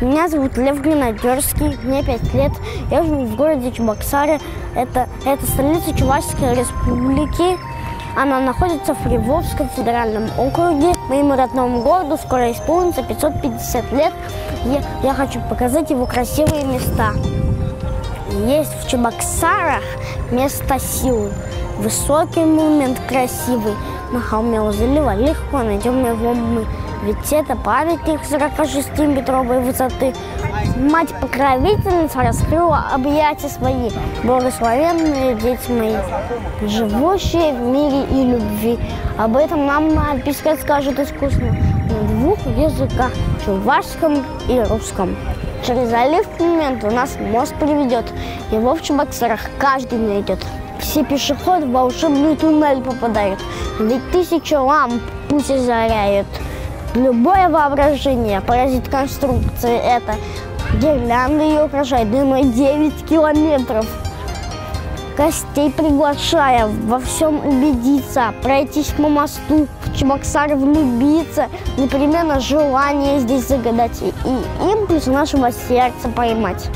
Меня зовут Лев Гренадерский, мне 5 лет. Я живу в городе Чебоксары. Это, это столица Чувашской республики. Она находится в Приволжском федеральном округе. Моему родному городу скоро исполнится 550 лет. Я, я хочу показать его красивые места. Есть в Чебоксарах место силы. Высокий момент красивый. На холме у залива легко найдем его мы. Ведь это памятник 46-метровой высоты. Мать-покровительница раскрыла объятия свои, благословенные дети мои, живущие в мире и любви. Об этом нам написать скажет искусно на двух языках, чувашском и русском. Через залив момент у нас мост приведет, его в Чебоксарах каждый найдет. Все пешеходы в волшебный туннель попадают, ведь тысячи ламп путь озаряют. Любое воображение поразит конструкции это. Гирлянды ее украшает длиной 9 километров. Гостей приглашая во всем убедиться, пройтись по мосту, в Чебоксары влюбиться, непременно желание здесь загадать и импульс нашего сердца поймать.